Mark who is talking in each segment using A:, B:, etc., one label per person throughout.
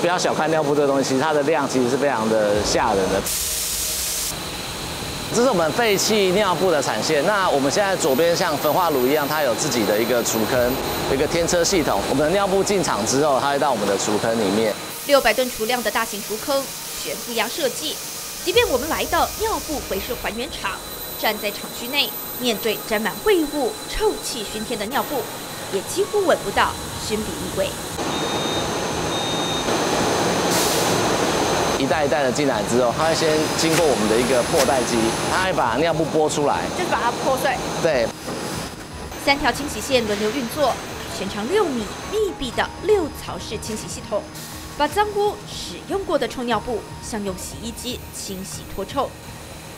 A: 不要小看尿布这个东西，它的量其实是非常的吓人的。这是我们废弃尿布的产线。那我们现在左边像焚化炉一样，它有自己的一个储坑，一个天车系统。我们的尿布进场之后，它会到我们的储坑里面。
B: 六百吨储量的大型储坑，悬浮压设计。即便我们来到尿布回收还原厂，站在厂区内，面对沾满秽物、臭气熏天的尿布，也几乎闻不到熏鼻异味。
A: 一袋一袋的进来之后，它会先经过我们的一个破袋机，它会把尿布剥出来，
B: 就是把它破碎。
A: 对，
B: 三条清洗线轮流运作，全长六米、密闭的六槽式清洗系统，把脏污、使用过的臭尿布像用洗衣机清洗脱臭。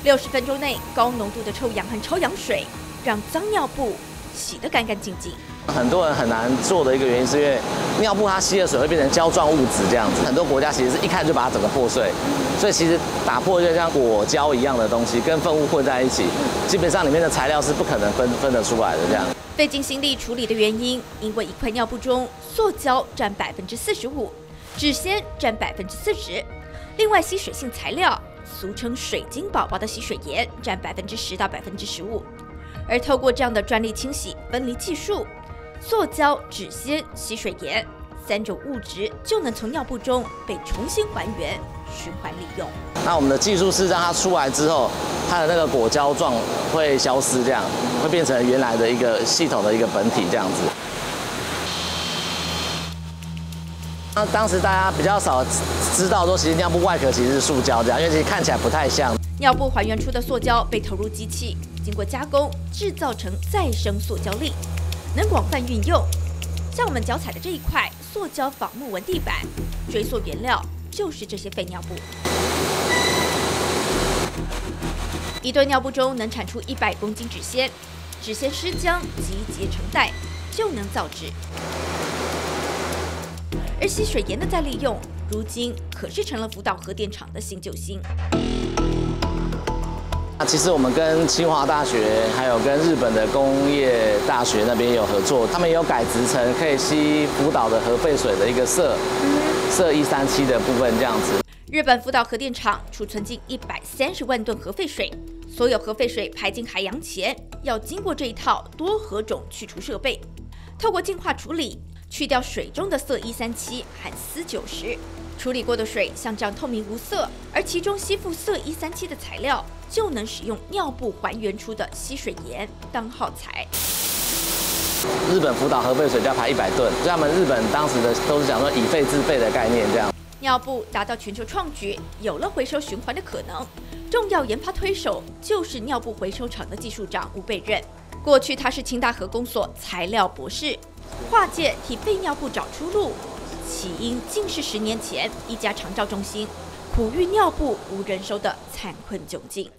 B: 六十分钟内，高浓度的臭氧和超氧水让脏尿布洗得干干净净。
A: 很多人很难做的一个原因，是因为尿布它吸的水会变成胶状物质这样子。很多国家其实是一看就把它整个破碎，所以其实打破就像果胶一样的东西，跟粪物混在一起，基本上里面的材料是不可能分分得出来的这样。
B: 费尽心力处理的原因，因为一块尿布中塑胶占百分之四十五，纸纤占百分之四十，另外吸水性材料，俗称水晶宝宝的吸水盐占百分之十到百分之十五。而透过这样的专利清洗分离技术。塑胶、纸芯、吸水盐三种物质就能从尿布中被重新还原、循环利用。
A: 那我们的技术是让它出来之后，它的那个果胶状会消失，这样会变成原来的一个系统的一个本体这样子。那当时大家比较少知道说，其实尿布外壳其实是塑胶这样，因为其实看起来不太像。
B: 尿布还原出的塑胶被投入机器，经过加工，制造成再生塑胶粒。能广泛运用，像我们脚踩的这一块塑胶仿木纹地板，追溯原料就是这些废尿布。一吨尿布中能产出一百公斤纸纤，纸纤湿浆集结成袋，就能造纸。而吸水盐的再利用，如今可是成了福岛核电厂的新救星。
A: 其实我们跟清华大学，还有跟日本的工业大学那边有合作，他们也有改制成可以吸福岛的核废水的一个色色一三七的部分这样子。
B: 日本福岛核电厂储存近一百三十万吨核废水，所有核废水排进海洋前，要经过这一套多核种去除设备，透过净化处理，去掉水中的色一三七和铯九十。处理过的水像这样透明无色，而其中吸附色一三七的材料，就能使用尿布还原出的吸水盐当耗材。
A: 日本福岛核废水就要排一百吨，所以他们日本当时的都是讲说以废制废的概念这样。
B: 尿布达到全球创举，有了回收循环的可能，重要研发推手就是尿布回收厂的技术长吴贝任。过去他是清大核工所材料博士，跨界替废尿布找出路。起因竟是十年前一家长照中心苦遇尿布无人收的惨困窘境。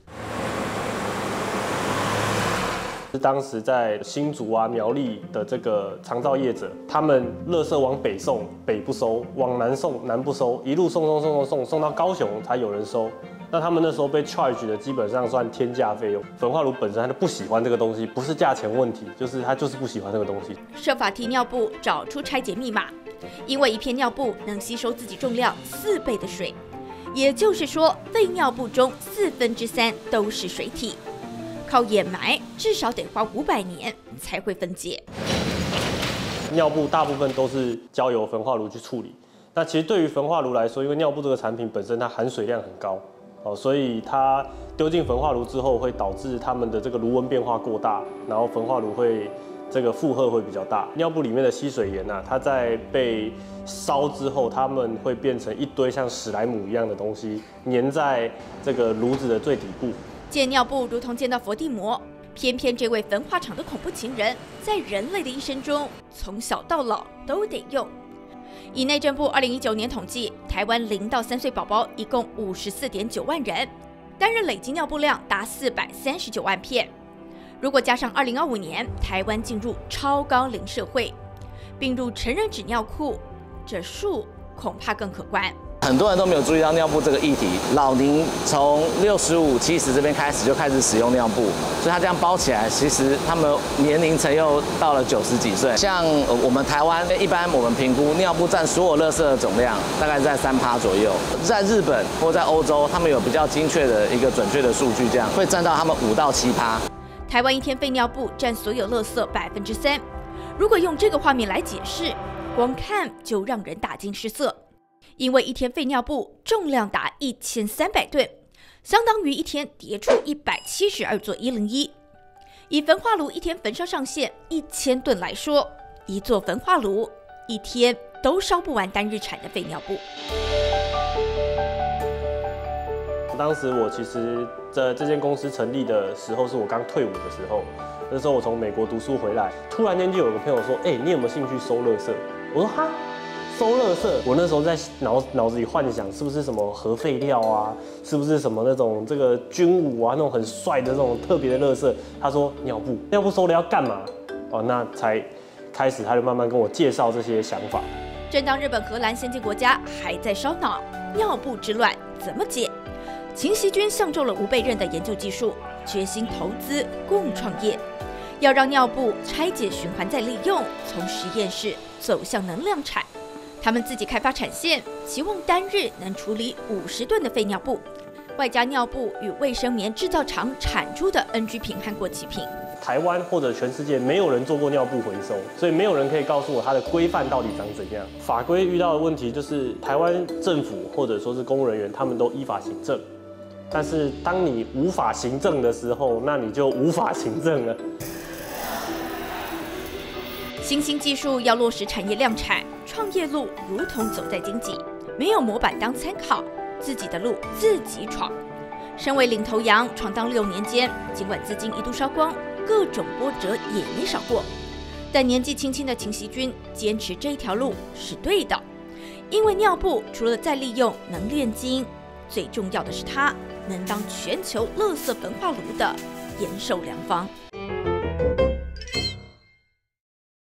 C: 是当时在新竹啊苗栗的这个长照业者，他们垃圾往北送，北不收；往南送，南不收，一路送送送送送送到高雄才有人收。那他们那时候被 charge 的基本上算天价费用。焚化炉本身他就不喜欢这个东西，不是价钱问题，就是他就是不喜欢这个东西。
B: 设法替尿布找出拆解密码。因为一片尿布能吸收自己重量四倍的水，也就是说，废尿布中四分之三都是水体，靠掩埋至少得花五百年才会分解。
C: 尿布大部分都是交由焚化炉去处理。那其实对于焚化炉来说，因为尿布这个产品本身它含水量很高，哦，所以它丢进焚化炉之后会导致它们的这个炉温变化过大，然后焚化炉会。这个负荷会比较大，尿布里面的吸水盐呐，它在被烧之后，它们会变成一堆像史莱姆一样的东西，粘在这个炉子的最底部。
B: 见尿布如同见到佛地魔，偏偏这位焚化厂的恐怖情人，在人类的一生中，从小到老都得用。以内政部二零一九年统计，台湾零到三岁宝宝一共五十四点九万人，单日累积尿布量达四百三十九万片。如果加上二零二五年台湾进入超高龄社会，并入成人纸尿裤，这数恐怕更可观。
A: 很多人都没有注意到尿布这个议题。老龄从六十五、七十这边开始就开始使用尿布，所以它这样包起来，其实他们年龄层又到了九十几岁。像我们台湾一般，我们评估尿布占所有垃圾的总量大概在三趴左右。在日本或在欧洲，他们有比较精确的一个准确的数据，这样会占到他们五到七趴。
B: 台湾一天废尿布占所有垃圾百分之三。如果用这个画面来解释，光看就让人大惊失色。因为一天废尿布重量达一千三百吨，相当于一天叠出一百七十二座一零一。以焚化炉一天焚烧上限一千吨来说，一座焚化炉一天都烧不完单日产的废尿布。
C: 当时我其实在这间公司成立的时候，是我刚退伍的时候。那时候我从美国读书回来，突然间就有个朋友说：“哎，你有没有兴趣收垃圾？”我说：“哈。”收垃圾，我那时候在脑脑子里幻想，是不是什么核废料啊？是不是什么那种这个军武啊？那种很帅的这种特别的垃圾？他说尿布，尿布收了要干嘛？哦，那才开始，他就慢慢跟我介绍这些想法。
B: 正当日本、荷兰先进国家还在烧脑，尿布之乱怎么解？秦锡军相中了吴贝任的研究技术，决心投资共创业，要让尿布拆解循环再利用，从实验室走向能量产。他们自己开发产线，期望单日能处理五十吨的废尿布，外加尿布与卫生棉制造厂产出的 NG 品和过期品。
C: 台湾或者全世界没有人做过尿布回收，所以没有人可以告诉我它的规范到底长怎样。法规遇到的问题就是台湾政府或者说是公务人员，他们都依法行政，但是当你无法行政的时候，那你就无法行政了。
B: 新兴技术要落实产业量产，创业路如同走在荆棘，没有模板当参考，自己的路自己闯。身为领头羊，闯荡六年间，尽管资金一度烧光，各种波折也没少过。但年纪轻轻的秦锡军坚持这条路是对的，因为尿布除了再利用能炼金，最重要的是它能当全球垃圾焚化炉的延寿良方。